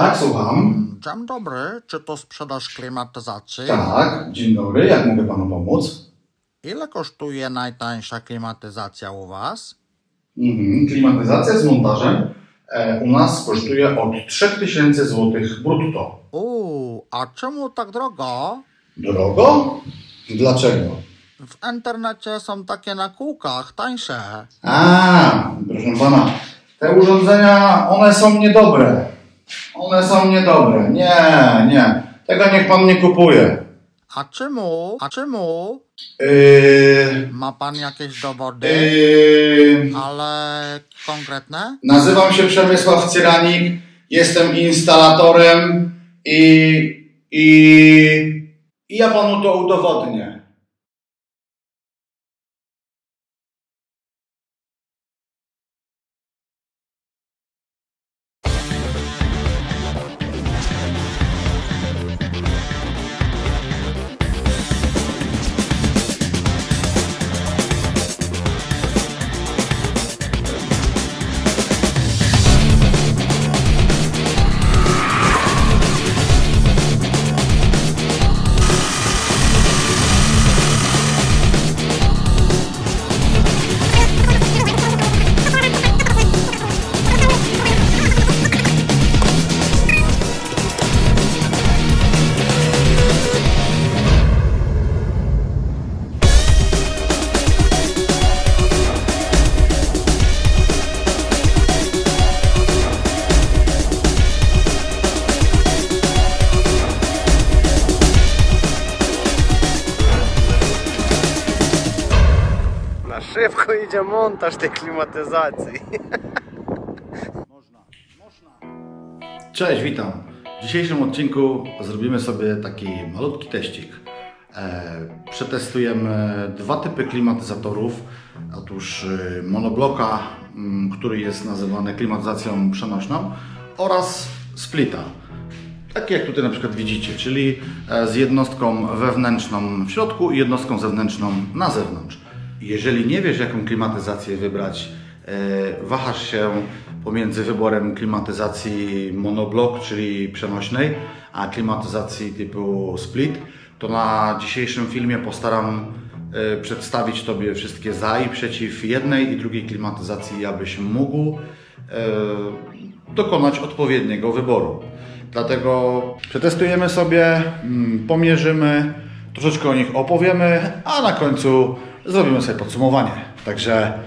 Tak, słucham. Dzień dobry, czy to sprzedaż klimatyzacji? Tak, dzień dobry, jak mogę panu pomóc? Ile kosztuje najtańsza klimatyzacja u Was? Mhm. Klimatyzacja z montażem e, u nas kosztuje od 3000 zł brutto. Uuu, a czemu tak drogo? Drogo? Dlaczego? W internecie są takie na kółkach, tańsze. A, proszę pana, te urządzenia, one są niedobre. One są niedobre. Nie, nie. Tego niech pan nie kupuje. A czemu? A czemu? Yy, Ma Pan jakieś dowody? yy, Ale konkretne? nazywam się Przemysław Cyranik, jestem instalatorem i, i, i ja panu to udowodnię. Szybko idzie montaż tej klimatyzacji. Cześć, witam. W dzisiejszym odcinku zrobimy sobie taki malutki teścik. E, przetestujemy dwa typy klimatyzatorów. Otóż y, monobloka, mm, który jest nazywany klimatyzacją przenośną oraz splita. Tak jak tutaj na przykład widzicie, czyli e, z jednostką wewnętrzną w środku i jednostką zewnętrzną na zewnątrz. Jeżeli nie wiesz, jaką klimatyzację wybrać, e, wahasz się pomiędzy wyborem klimatyzacji monoblok, czyli przenośnej, a klimatyzacji typu split, to na dzisiejszym filmie postaram e, przedstawić Tobie wszystkie za i przeciw jednej i drugiej klimatyzacji, abyś mógł e, dokonać odpowiedniego wyboru. Dlatego przetestujemy sobie, mm, pomierzymy, troszeczkę o nich opowiemy, a na końcu zrobimy sobie podsumowanie. Także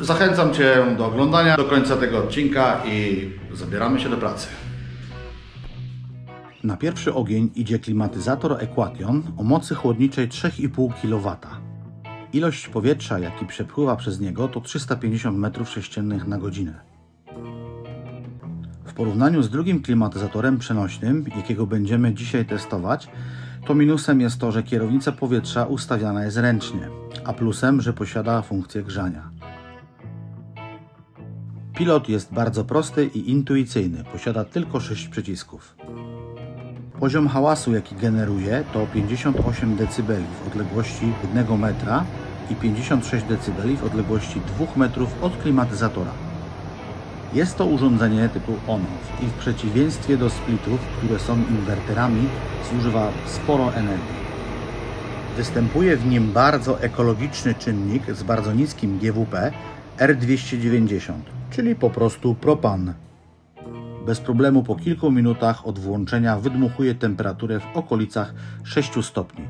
zachęcam Cię do oglądania do końca tego odcinka i zabieramy się do pracy. Na pierwszy ogień idzie klimatyzator Equation o mocy chłodniczej 3,5 kW. Ilość powietrza, jaki przepływa przez niego, to 350 m3 na godzinę. W porównaniu z drugim klimatyzatorem przenośnym, jakiego będziemy dzisiaj testować, to minusem jest to, że kierownica powietrza ustawiana jest ręcznie, a plusem, że posiada funkcję grzania. Pilot jest bardzo prosty i intuicyjny, posiada tylko 6 przycisków. Poziom hałasu, jaki generuje, to 58 dB w odległości 1 metra i 56 dB w odległości 2 metrów od klimatyzatora. Jest to urządzenie typu on-off i w przeciwieństwie do splitów, które są inwerterami, zużywa sporo energii. Występuje w nim bardzo ekologiczny czynnik z bardzo niskim GWP R290, czyli po prostu propan. Bez problemu po kilku minutach od włączenia wydmuchuje temperaturę w okolicach 6 stopni.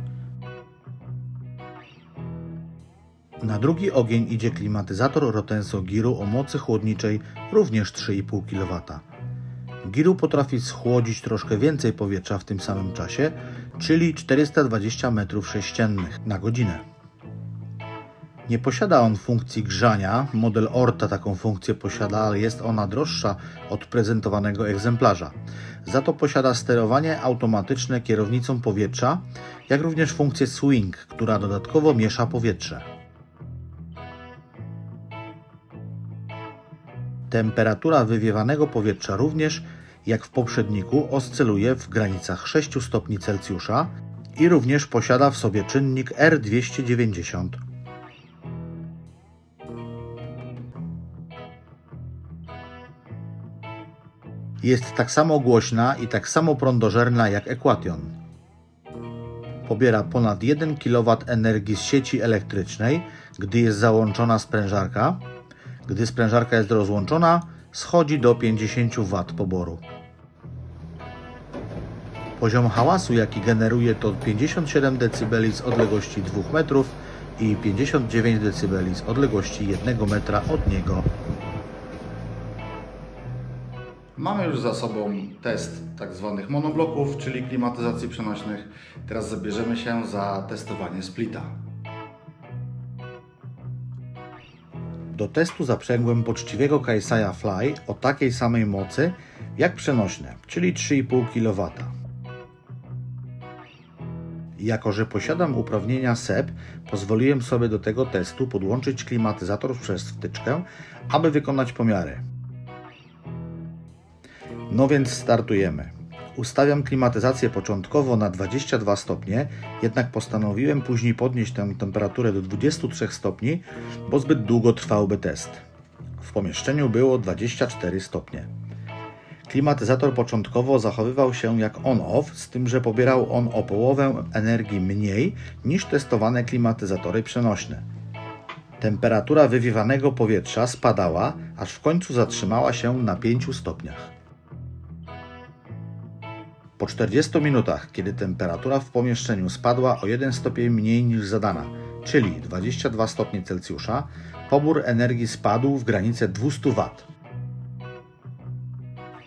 Na drugi ogień idzie klimatyzator Rotenso Giru o mocy chłodniczej również 3,5 kW. Giru potrafi schłodzić troszkę więcej powietrza w tym samym czasie, czyli 420 m3 na godzinę. Nie posiada on funkcji grzania, model Orta taką funkcję posiada, ale jest ona droższa od prezentowanego egzemplarza. Za to posiada sterowanie automatyczne kierownicą powietrza, jak również funkcję swing, która dodatkowo miesza powietrze. Temperatura wywiewanego powietrza również, jak w poprzedniku, oscyluje w granicach 6 stopni Celsjusza i również posiada w sobie czynnik R290. Jest tak samo głośna i tak samo prądożerna jak Equation. Pobiera ponad 1 kW energii z sieci elektrycznej, gdy jest załączona sprężarka. Gdy sprężarka jest rozłączona, schodzi do 50 W poboru. Poziom hałasu, jaki generuje, to 57 dB z odległości 2 metrów i 59 dB z odległości 1 metra od niego. Mamy już za sobą test tak zwanych monobloków, czyli klimatyzacji przenośnych. Teraz zabierzemy się za testowanie splita. Do testu zaprzęgłem poczciwego Kaisaja Fly o takiej samej mocy jak przenośne, czyli 3,5 kW. Jako, że posiadam uprawnienia SEP, pozwoliłem sobie do tego testu podłączyć klimatyzator przez wtyczkę, aby wykonać pomiary. No więc startujemy. Ustawiam klimatyzację początkowo na 22 stopnie, jednak postanowiłem później podnieść tę temperaturę do 23 stopni, bo zbyt długo trwałby test. W pomieszczeniu było 24 stopnie. Klimatyzator początkowo zachowywał się jak on-off, z tym, że pobierał on o połowę energii mniej niż testowane klimatyzatory przenośne. Temperatura wywiewanego powietrza spadała, aż w końcu zatrzymała się na 5 stopniach. Po 40 minutach, kiedy temperatura w pomieszczeniu spadła o 1 stopień mniej niż zadana, czyli 22 stopnie Celsjusza, pobór energii spadł w granicę 200 W.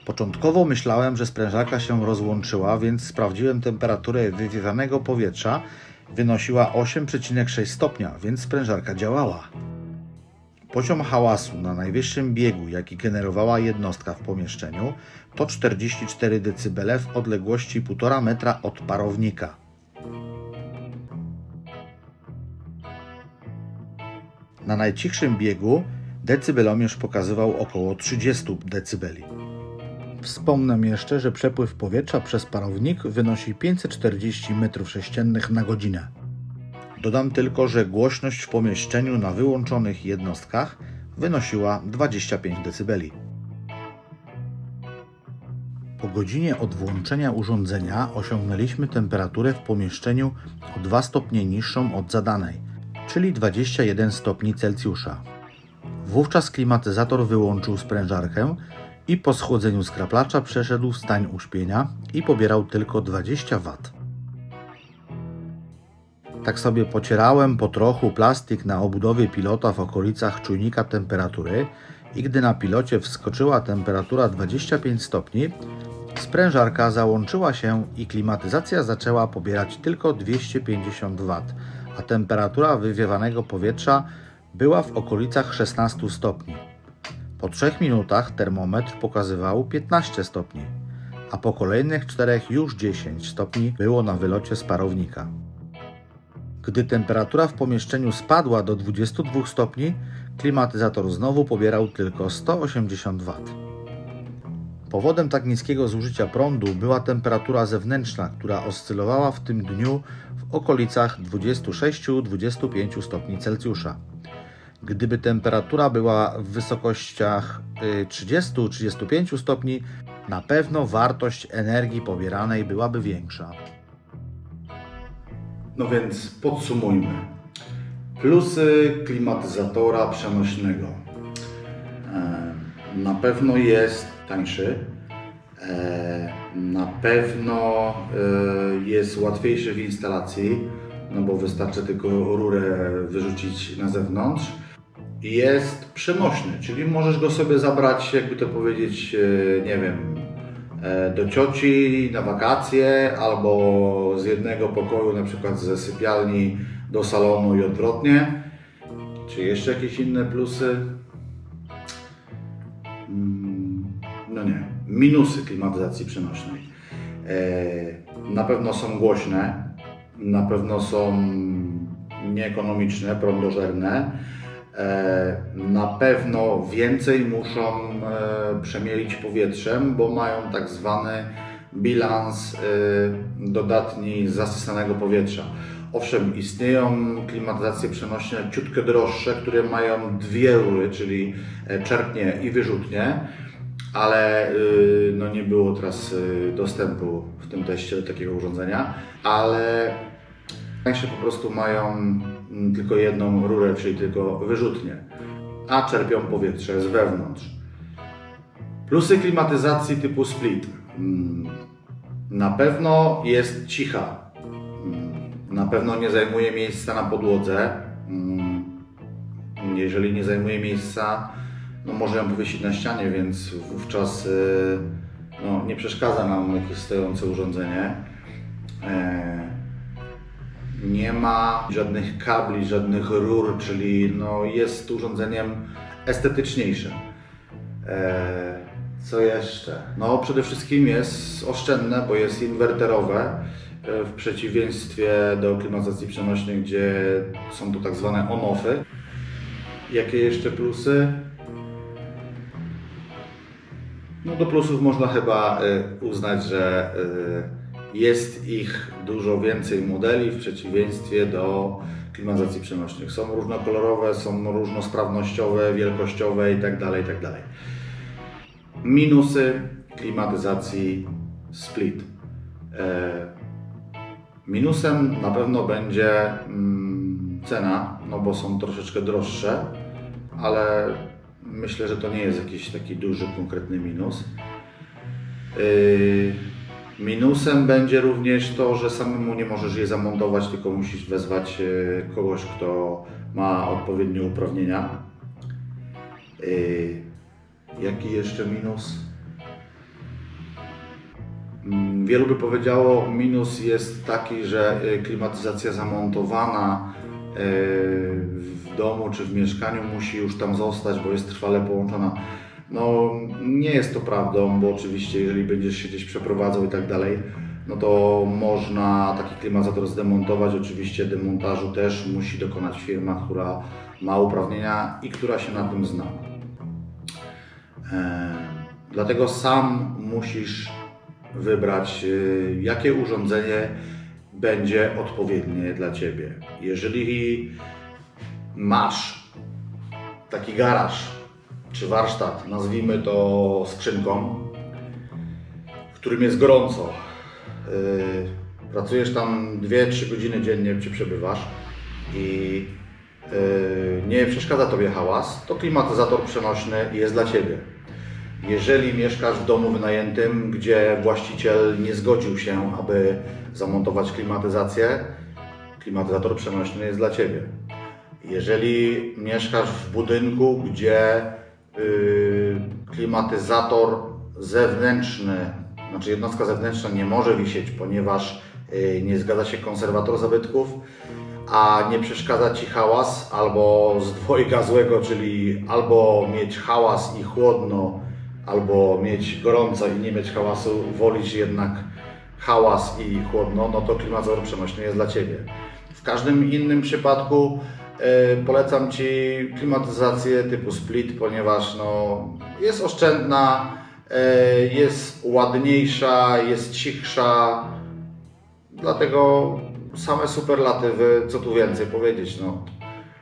Początkowo myślałem, że sprężarka się rozłączyła, więc sprawdziłem temperaturę wywiewanego powietrza. Wynosiła 8,6 stopnia, więc sprężarka działała. Poziom hałasu na najwyższym biegu, jaki generowała jednostka w pomieszczeniu, to 44 dB w odległości 1,5 metra od parownika. Na najcichszym biegu decybelomierz pokazywał około 30 dB. Wspomnę jeszcze, że przepływ powietrza przez parownik wynosi 540 m3 na godzinę. Dodam tylko, że głośność w pomieszczeniu na wyłączonych jednostkach wynosiła 25 dB. Po godzinie od włączenia urządzenia osiągnęliśmy temperaturę w pomieszczeniu o 2 stopnie niższą od zadanej, czyli 21 stopni Celsjusza. Wówczas klimatyzator wyłączył sprężarkę i po schłodzeniu skraplacza przeszedł w stań uśpienia i pobierał tylko 20 W. Tak sobie pocierałem po trochu plastik na obudowie pilota w okolicach czujnika temperatury i gdy na pilocie wskoczyła temperatura 25 stopni, sprężarka załączyła się i klimatyzacja zaczęła pobierać tylko 250 W, a temperatura wywiewanego powietrza była w okolicach 16 stopni. Po 3 minutach termometr pokazywał 15 stopni, a po kolejnych 4 już 10 stopni było na wylocie z parownika. Gdy temperatura w pomieszczeniu spadła do 22 stopni, klimatyzator znowu pobierał tylko 180 W. Powodem tak niskiego zużycia prądu była temperatura zewnętrzna, która oscylowała w tym dniu w okolicach 26-25 stopni Celsjusza. Gdyby temperatura była w wysokościach 30-35 y, stopni, na pewno wartość energii pobieranej byłaby większa. No więc podsumujmy. Plusy klimatyzatora przenośnego. E, na pewno jest tańszy. E, na pewno e, jest łatwiejszy w instalacji, no bo wystarczy tylko rurę wyrzucić na zewnątrz. Jest przenośny, czyli możesz go sobie zabrać, jakby to powiedzieć, nie wiem, do cioci na wakacje albo z jednego pokoju, na przykład ze sypialni do salonu i odwrotnie. Czy jeszcze jakieś inne plusy? Mm, no nie. Minusy klimatyzacji przenośnej. E, na pewno są głośne, na pewno są nieekonomiczne, prądożerne E, na pewno więcej muszą e, przemielić powietrzem, bo mają tak zwany bilans e, dodatni zasysanego powietrza. Owszem, istnieją klimatyzacje przenośne ciutkę droższe, które mają dwie rury, czyli czerpnie i wyrzutnie, ale y, no nie było teraz y, dostępu w tym teście do takiego urządzenia, ale tańsze po prostu mają tylko jedną rurę, czyli tylko wyrzutnię, a czerpią powietrze z wewnątrz. Plusy klimatyzacji typu split. Mm, Na pewno jest cicha. Mm, Na pewno nie zajmuje miejsca na podłodze. Mm, Jeżeli nie zajmuje miejsca, no może ją powiesić na ścianie, więc wówczas y, no, nie przeszkadza nam jakieś stojące urządzenie. E, Nie ma żadnych kabli, żadnych rur, czyli no, jest urządzeniem estetyczniejszym. E, Co jeszcze? No przede wszystkim jest oszczędne, bo jest inwerterowe e, w przeciwieństwie do klimatyzacji przenośnej, gdzie są to tak zwane on-offy. Jakie jeszcze plusy? No do plusów można chyba e, uznać, że e, jest ich dużo więcej modeli w przeciwieństwie do klimatyzacji przenośnych. Są różnokolorowe, są różnosprawnościowe, wielkościowe itd. itd. Minusy klimatyzacji split. E, Minusem na pewno będzie mm, cena, no bo są troszeczkę droższe, ale myślę, że to nie jest jakiś taki duży, konkretny minus. Minusem będzie również to, że samemu nie możesz je zamontować, tylko musisz wezwać yy, kogoś, kto ma odpowiednie uprawnienia. Yy, Jaki jeszcze minus? Mm, Wielu by powiedziało, minus jest taki, że y, klimatyzacja zamontowana w domu czy w mieszkaniu musi już tam zostać, bo jest trwale połączona. No, nie jest to prawdą, bo oczywiście, jeżeli będziesz się gdzieś przeprowadzał i tak dalej, no to można taki klimatyzator zdemontować. Oczywiście demontażu też musi dokonać firma, która ma uprawnienia i która się na tym zna. E, Dlatego sam musisz wybrać, y, jakie urządzenie będzie odpowiednie dla Ciebie. Jeżeli masz taki garaż czy warsztat, nazwijmy to skrzynką, w którym jest gorąco, yy, pracujesz tam 2-3 godziny dziennie, czy przebywasz i yy, nie przeszkadza Tobie hałas, to klimatyzator przenośny jest dla Ciebie. Jeżeli mieszkasz w domu wynajętym, gdzie właściciel nie zgodził się, aby zamontować klimatyzację, klimatyzator przenośny jest dla Ciebie. Jeżeli mieszkasz w budynku, gdzie klimatyzator zewnętrzny, znaczy jednostka zewnętrzna nie może wisieć, ponieważ yy, nie zgadza się konserwator zabytków, a nie przeszkadza Ci hałas albo z dwojga złego, czyli albo mieć hałas i chłodno, albo mieć gorąco i nie mieć hałasu, wolisz jednak hałas i chłodno, no to klimatyzator przenośny jest dla Ciebie. W każdym innym przypadku polecam Ci klimatyzację typu split, ponieważ no, jest oszczędna, e, jest ładniejsza, jest cichsza, dlatego same superlatywy, co tu więcej powiedzieć. No.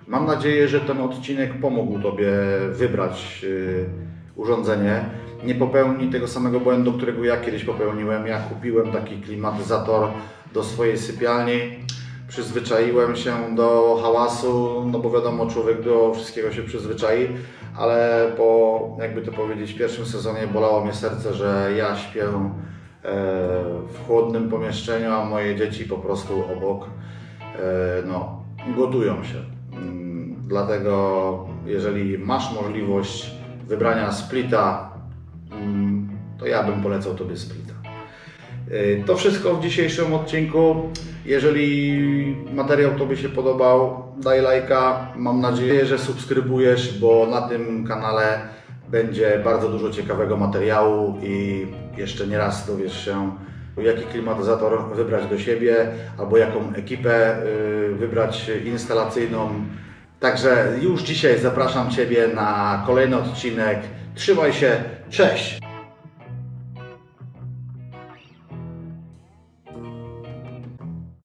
Mam nadzieję, że ten odcinek pomógł Tobie wybrać y, urządzenie. Nie popełni tego samego błędu, którego ja kiedyś popełniłem. Ja kupiłem taki klimatyzator do swojej sypialni. Przyzwyczaiłem się do hałasu, no bo wiadomo, człowiek do wszystkiego się przyzwyczai, ale po, jakby to powiedzieć, pierwszym sezonie bolało mnie serce, że ja śpię e, w chłodnym pomieszczeniu, a moje dzieci po prostu obok e, no, gotują się. Mm, Dlatego, jeżeli masz możliwość wybrania splita, mm, to ja bym polecał Tobie splita. Y, To wszystko w dzisiejszym odcinku. Jeżeli materiał Tobie się podobał, daj lajka. Mam nadzieję, że subskrybujesz, bo na tym kanale będzie bardzo dużo ciekawego materiału i jeszcze nie raz dowiesz się, jaki klimatyzator wybrać do siebie, albo jaką ekipę y, wybrać instalacyjną. Także już dzisiaj zapraszam Ciebie na kolejny odcinek. Trzymaj się, cześć!